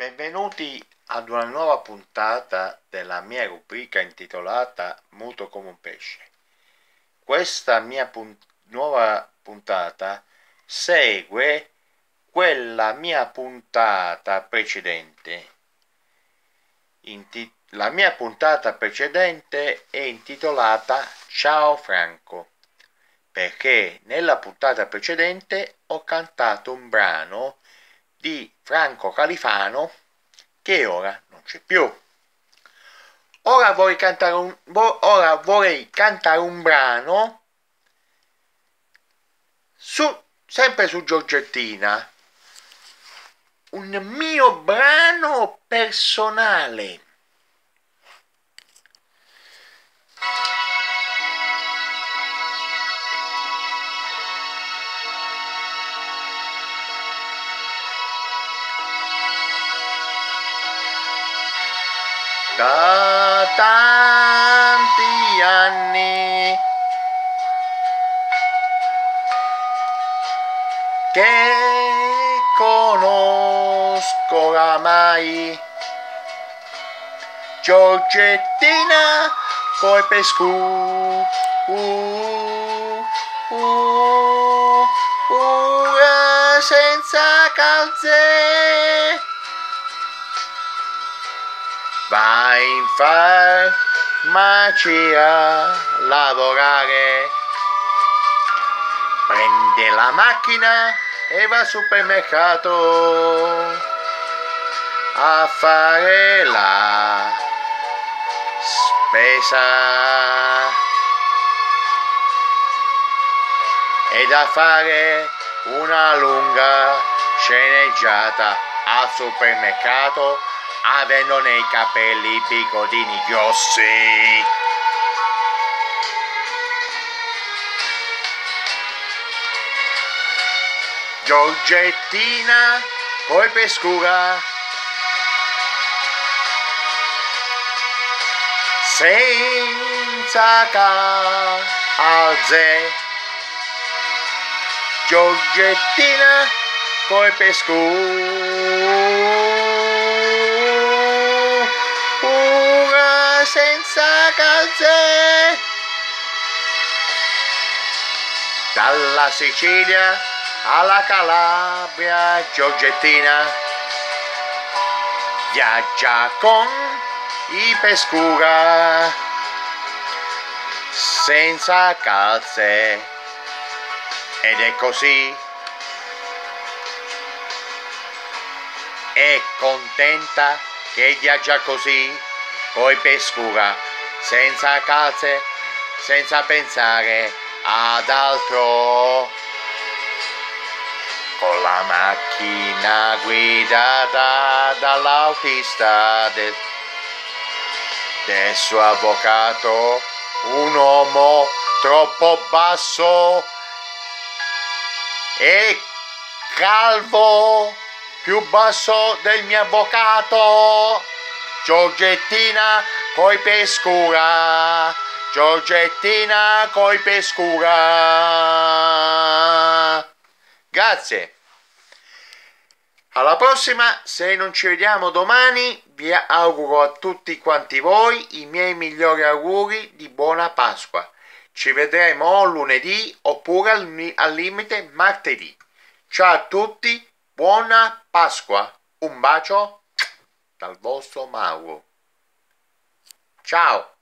Benvenuti ad una nuova puntata della mia rubrica intitolata Muto come un pesce. Questa mia punt- nuova puntata segue quella mia puntata precedente. Inti- la mia puntata precedente è intitolata Ciao Franco perché nella puntata precedente ho cantato un brano di Franco Califano che ora non c'è più. Ora vorrei cantare un, ora vorrei cantare un brano su, sempre su Giorgettina, un mio brano personale. Da tanti anni. Che conosco oramai. Giorgettina poi pescu. Uh, uh, uh, senza calze Vai in farmacia a lavorare. Prende la macchina e va al supermercato a fare la spesa. Ed a fare una lunga sceneggiata al supermercato avendo nei capelli bigodini grossi. Giorgettina, poi pescura, senza calze. Giorgettina, poi pescura. Senza calze. Dalla Sicilia alla Calabria, Giorgettina viaggia con i pescura senza calze ed è così. È contenta che viaggia così poi pescura, senza calze, senza pensare ad altro. Con la macchina guidata dall'autista del, del suo avvocato, un uomo troppo basso e calvo, più basso del mio avvocato. Giorgettina coi pescura, Giorgettina coi pescura. Grazie. Alla prossima, se non ci vediamo domani, vi auguro a tutti quanti voi i miei migliori auguri di buona Pasqua. Ci vedremo lunedì oppure al, al limite martedì. Ciao a tutti, buona Pasqua. Un bacio dal vostro Mauro. Ciao!